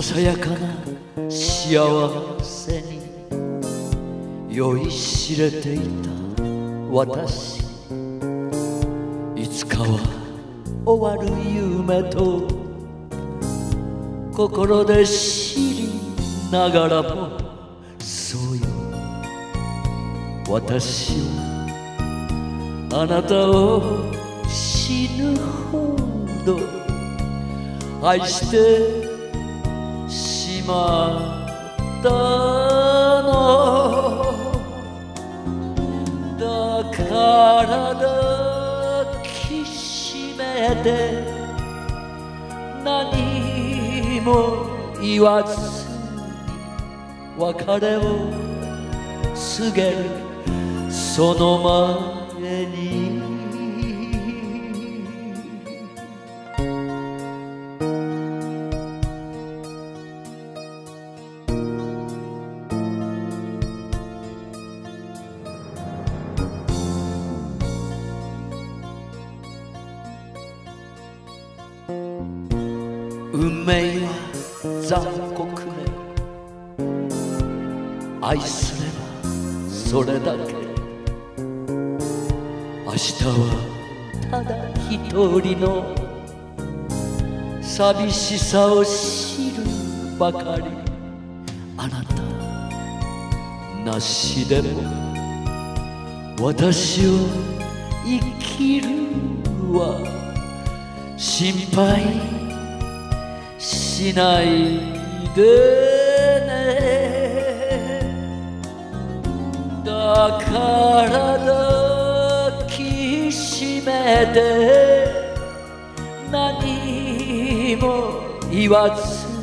ささやかな幸せに酔いしれていた。私いつかは終わる夢と心で知りながらもそうよ私はあなたを死ぬほど。愛してまったの。だから抱きしめて何も言わずに別れを告げる。その前に運命は残酷ね。愛すればそれだけ。明日はただ一人の寂しさを知るばかり。あなたなしでも私は生きるわ。心配しないでねだから抱きしめて何も言わずに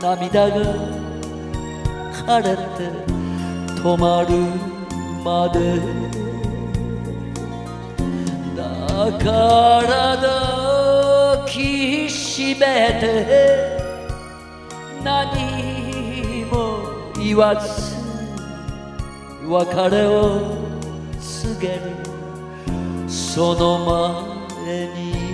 涙が枯れて止まるまでだから抱きしめて何も言わず別れを告げる。その前に